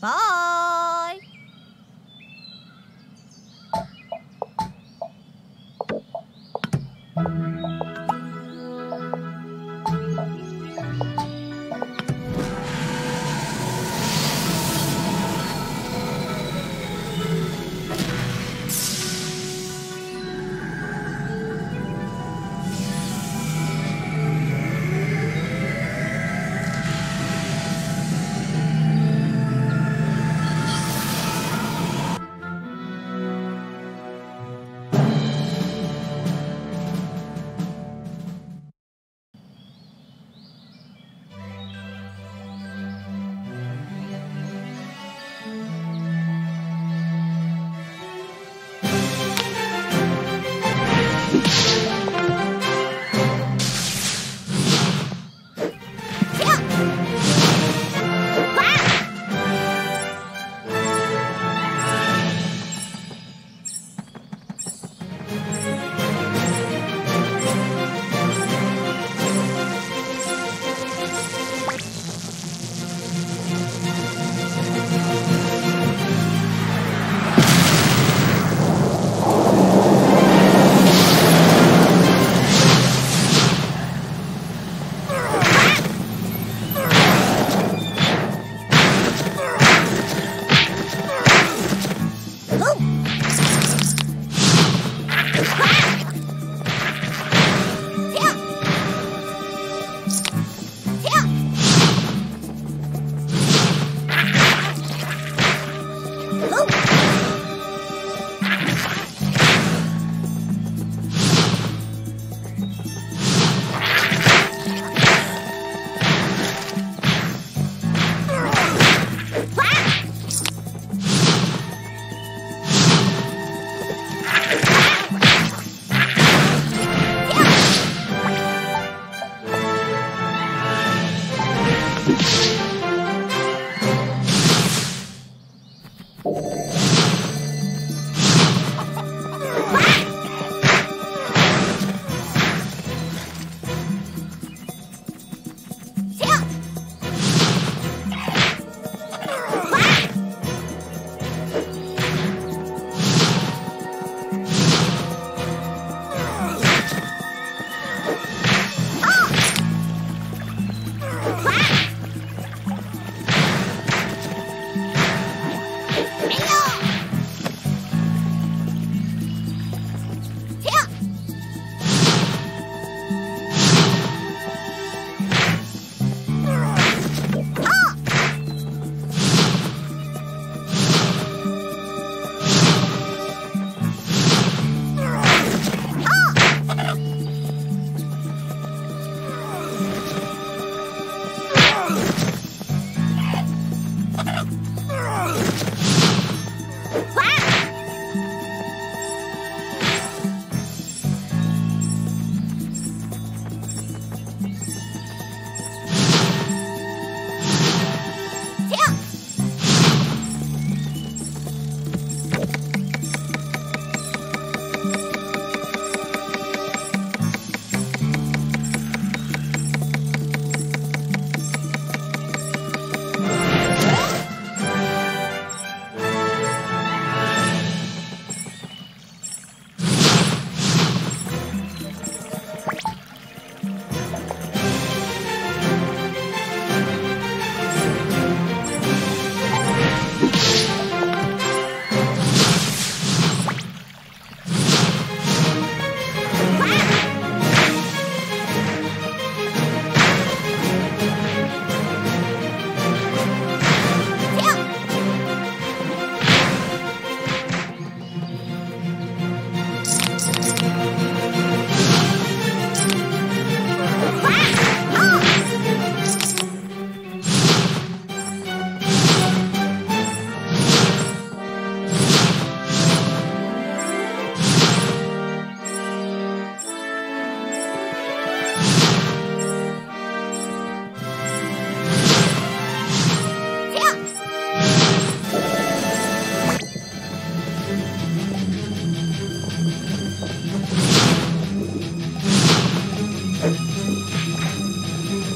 Bye.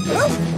Oof.